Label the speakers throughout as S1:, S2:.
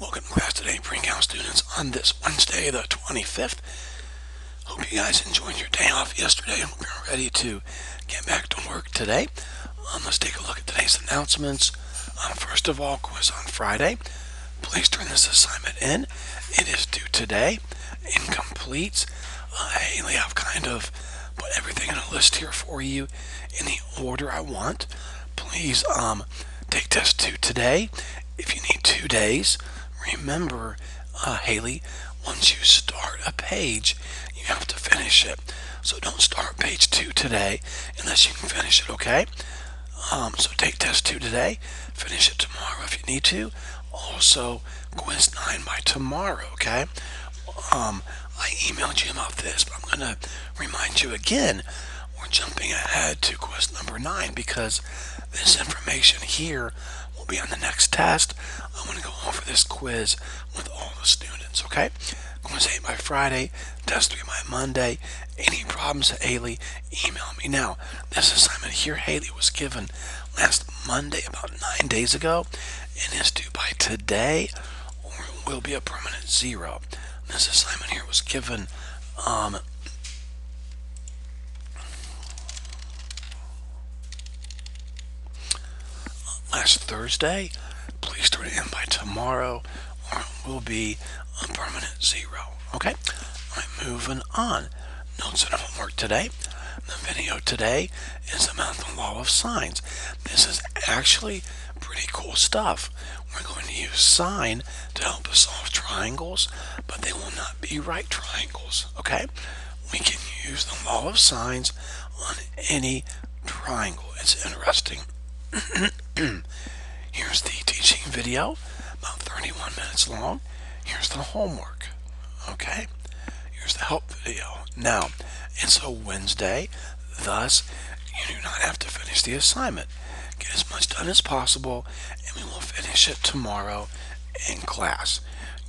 S1: Welcome to class today, pre-cal students, on this Wednesday, the 25th. Hope you guys enjoyed your day off yesterday and we're ready to get back to work today. Um, let's take a look at today's announcements. Um, first of all, quiz on Friday. Please turn this assignment in. It is due today. Incomplete. Uh, Haley, I've kind of put everything in a list here for you in the order I want. Please um, take test two today. If you need two days, remember, uh, Haley, once you start a page, you have to finish it. So don't start page two today unless you can finish it, okay? Um, so take test two today, finish it tomorrow if you need to. Also, quiz nine by tomorrow, okay? Um, I emailed you about this, but I'm going to remind you again. We're jumping ahead to quiz number nine because this information here be on the next test. I'm going to go over this quiz with all the students, okay? Quiz 8 by Friday, test 3 by Monday. Any problems, Haley, email me. Now, this assignment here, Haley, was given last Monday, about nine days ago, and is due by today, or will be a permanent zero. This assignment here was given um, last Thursday. Please turn it in by tomorrow or it will be a permanent zero. Okay? I'm moving on. Notes and homework today. The video today is about the law of sines. This is actually pretty cool stuff. We're going to use sine to help us solve triangles, but they will not be right triangles. Okay? We can use the law of sines on any triangle. It's interesting. Here's the teaching video, about 31 minutes long. Here's the homework. Okay? Here's the help video. Now, it's a Wednesday, thus, you do not have to finish the assignment. Get as much done as possible, and we will finish it tomorrow in class.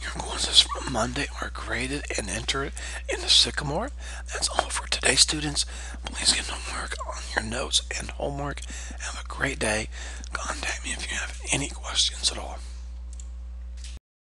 S1: Your quizzes from Monday are graded and entered in the Sycamore. That's all for today, students. Please get to work on your notes and homework. Have a great day. Contact me if you have any questions at all.